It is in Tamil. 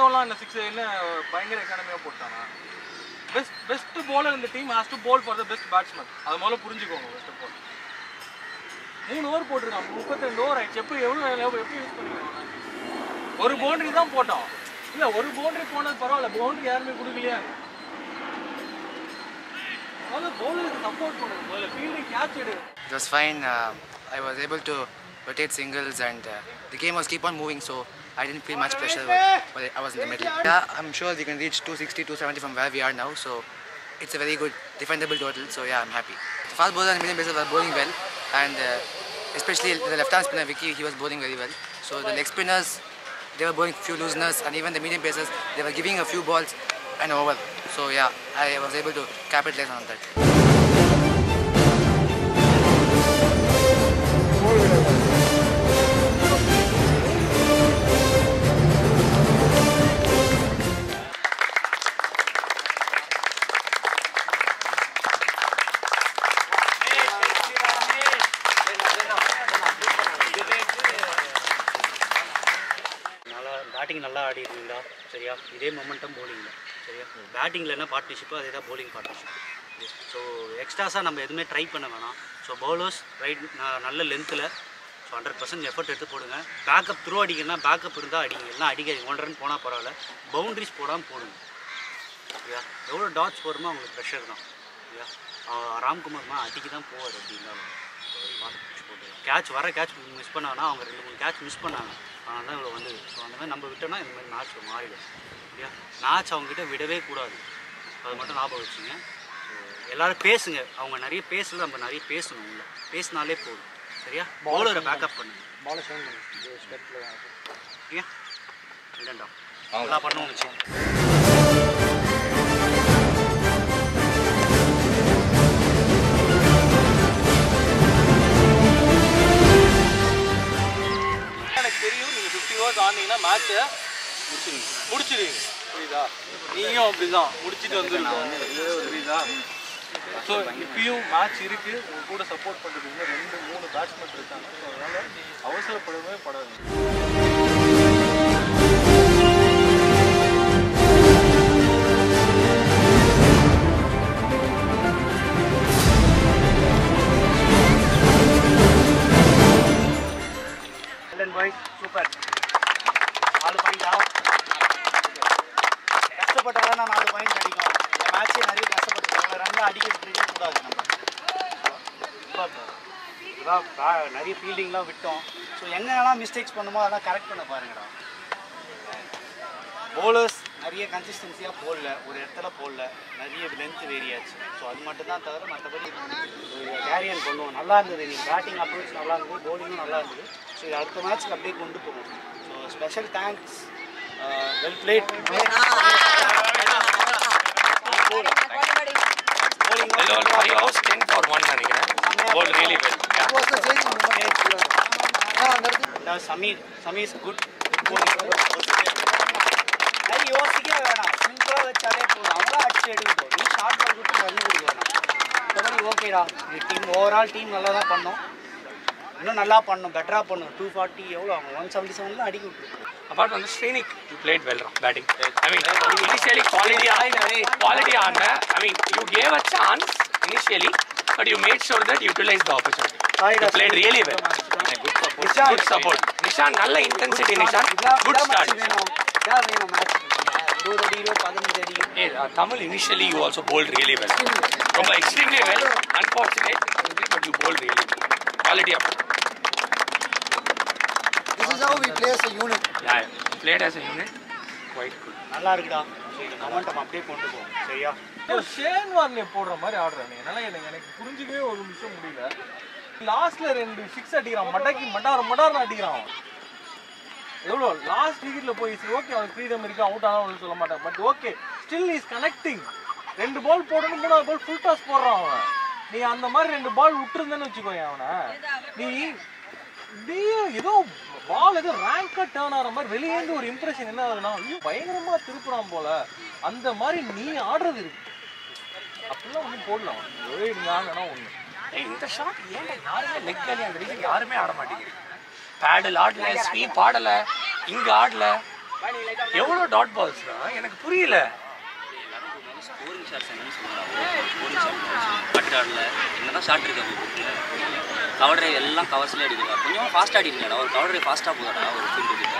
என்ன சிக்ஸ் என்ன பயங்கர எக்கானமியாக போட்டானா பெஸ்ட் பெஸ்ட் போலர் இந்த team has to bowl for the best batsman அது முதல்ல புரிஞ்சுக்கோங்க பெஸ்ட் ஆஃப் ஆல் மூணு ஓவர் போட்டிருக்கான். முப்பத்திரெண்டு ஓவர் ஆயிடுச்சு. எப்போ எவ்வளோ எப்படி யூஸ் பண்ணிக்கலாம் ஒரு பவுண்டரி தான் போட்டோம் இல்லை ஒரு பவுண்டரி போனது பரவாயில்ல. பவுண்டரி யாருமே கொடுக்கலையா? அதாவது பவுலருக்கு சப்போர்ட் பண்ணுங்க முதல்ல. ஃபீல்டிங் கேட்ச் எடு. Just fine I was able to rotate singles and uh, the game was keep on moving, so I didn't feel much pressure when I was in the middle. Yeah, I'm sure we can reach 260, 270 from where we are now, so it's a very good defendable total. So yeah, I'm happy. The fast bowler and medium pacers were bowling well, and uh, especially the left-hand spinner Vicky, he was bowling very well. So the leg spinners, they were bowling few looseners, and even the medium pacers, they were giving a few balls and over. So yeah, I was able to capitalize on that. ஆடிடுவீங்களா சரியா? இதே மொமெண்டம் போலிங்கில் சரியா? பேட்டிங்கில் என்ன பார்ட்னர்ஷிப்போ அதே தான் போலிங் பார்ட்னர்ஷிப் ஸோ எக்ஸ்ட்ராஸாக நம்ம எதுவுமே ட்ரை பண்ண வேணாம். ஸோ பவுலர்ஸ் ரைட் நல்ல லென்த்தில் ஸோ ஹண்ட்ரட் பர்சன்ட் எஃபர்ட் எடுத்து போடுங்க. பேக்கப் த்ரூ அடிக்கணும்னா பேக்கப் இருந்தால் அடிங்க. எல்லாம் அடிக்காதீங்க. ஒன் ரன் போனால் பரவாயில்ல. பவுண்ட்ரிஸ் போடாமல் போடுங்க. சரியா? எவ்வளோ டாட்ஸ் போடுமோ அவங்களுக்கு ப்ரெஷர் தான். சரியா? அவன் ராம்குமார்மா அடிக்க தான் போவார் அப்படி கேட்ச் வர கேட்ச் மிஸ் பண்ணாங்கன்னா அவங்க ரெண்டு மூணு கேட்ச் மிஸ் பண்ணாங்க. அதனால தான் இவ்வளோ வந்து ஸோ அந்த மாதிரி நம்ம விட்டோம்னா இந்த மாதிரி மேட்ச் மாறிடும் சரியா மேட்ச் அவங்ககிட்ட விடவே கூடாது. அது மட்டும் ஞாபகம் வச்சுங்க. எல்லாரும் பேசுங்க. அவங்க நிறைய பேசல நம்ம நிறைய பேசணும் உள்ள. பேசினாலே போதும். சரியா? பவுலரை பேக்கப் பண்ணுங்க. பாலை ஷைன் பண்ணு ஸ்டெப்பில் சரியா இல்லைண்டா. நல்லா பண்ணுவோம் ஓவர்ஸ் மேட்ச்சை முடிச்சிருங்க முடிச்சிருவீங்க புரியுதா? நீயும் அப்படிதான். முடிச்சிட்டு வந்துருக்கோம். புரியுதா ஸோ இப்பயும் மேட்ச் இருக்கு. உங்க கூட சப்போர்ட் பண்ணுறதுக்கு ரெண்டு மூணு பேட்ஸ்மேன் இருக்காங்க. ஸோ அதனால அவசரப்படவே படாது ரன் அடிக்கிறதுக்கே கூடாது நம்ம. நிறைய ஃபீல்டிங்லாம் விட்டோம். ஸோ எங்கெல்லாம் மிஸ்டேக்ஸ் பண்ணுமோ அதெல்லாம் கரெக்ட் பண்ண பாருங்கடா. Bowlers நிறைய கன்சிஸ்டன்சியாக போடல. ஒரு இடத்துல போடல. நிறைய லென்த் வேரியாச்சு ஸோ அது மட்டும் தான் தவிர மற்றபடி கேரியன் பண்ணுவோம் நல்லா இருந்தது. நீ பேட்டிங் அப்ரோச் நல்லா இருந்தது. Bowling-ம் நல்லா இருந்தது. ஸோ இது அடுத்த மேட்ச்க்கு அப்படியே கொண்டு போகும் so special thanks well played Hello, five hours, ten for one நினைக்கிறேன். Really well. Yeah. Sameer Sameer good யோசிக்கவே வேணாம். சிம்பிளாக வச்சாலே போதும். அவங்களா அடிச்சு எடுக்கணும் நீ ஷார்ட் பால் வேணாம் மற்றபடி ஓகேடா டீம் ஓவரால் டீம் நல்லா தான் பண்ணோம். இன்னும் நல்லா பண்ணணும் பெட்டராக பண்ணணும் டூ ஃபார்ட்டி எவ்வளோ அவங்க ஒன் செவன்ட்டி செவன்லாம் அடிக்க விட்டுருக்கு the Srinik, you played well batting. I mean, initially quality, quality on the, I mean, you gave a chance initially, but you made sure that you utilized the opportunity. You played really well. Good support. Nishan, நல்ல intensity Nishan. Good start. பதினஞ்சு அடி Hey, uh, Tamil initially you also bowled really well. ரொம்ப extremely well. Unfortunate, but you bowled really well. Quality up. Yeah. played as a unit. Quite good. நல்லா இருக்குடா ஸோ இந்த மொமெண்டம் அப்படியே கொண்டு போவோம் சரியா? ஷேன் வார்னே போடுற மாதிரி ஆடுறாங்க என்னால எனக்கு எனக்கு புரிஞ்சுக்கவே ஒரு நிமிஷம் முடியல. லாஸ்ட்ல ரெண்டு சிக்ஸ் அடிக்கிறான். மடக்கி மட்டார் மட்டார்னு அடிக்கிறான். எவ்வளோ? லாஸ்ட் விக்கெட்ல போய் சரி ஓகே அவன் ஃப்ரீடம் இருக்கு அவுட் ஆனாலும் சொல்ல மாட்டேன். But okay still is connecting ரெண்டு பால் போடணும் மூணாவது பால் ஃபுல் டாஸ் போடுறான் அவன். நீ அந்த மாதிரி ரெண்டு பால் விட்டுருந்தேன்னு வச்சுக்கோங்க அவனை. நீ ஏதோ பால் எதுவும் ரேங்கா டேர்ன் ஆகிற மாதிரி வெளியேந்து ஒரு இம்ப்ரெஷன் என்ன ஆகுதுன்னா ஐயோ பயங்கரமாக திருப்புறான் போல. அந்த மாதிரி நீ ஆடுறது இருக்கு அப்படிலாம் ஒன்றும் போடலாம் ஒரே இருந்தாங்கன்னா ஒன்று இந்த ஷாட் ஏன்டா யாருமே லெக் அந்த வீட்டுக்கு யாருமே ஆட மாட்டேங்குது. பேடல் ஆடல ஸ்வீப் ஆடலை இங்கே ஆடல. எவ்வளோ டாட் பால்ஸ்னா எனக்கு புரியல. ஸ்கோரிங் ஷாட்ஸ் என்னன்னு சொல்லுவாங்க பட் ஆடல என்னதான் ஷாட் இருக்கு அவங்க புக்கில் கவர் எல்லாம் கவர்ஸ்லேயே அடிக்கிறா. கொஞ்சம் ஃபாஸ்ட்டாக அடிக்கிறா. ஒரு கவர் டிரைவ் ஃபாஸ்ட்டாக போதாடா ஒரு ஃபீல்டு கிட்ட.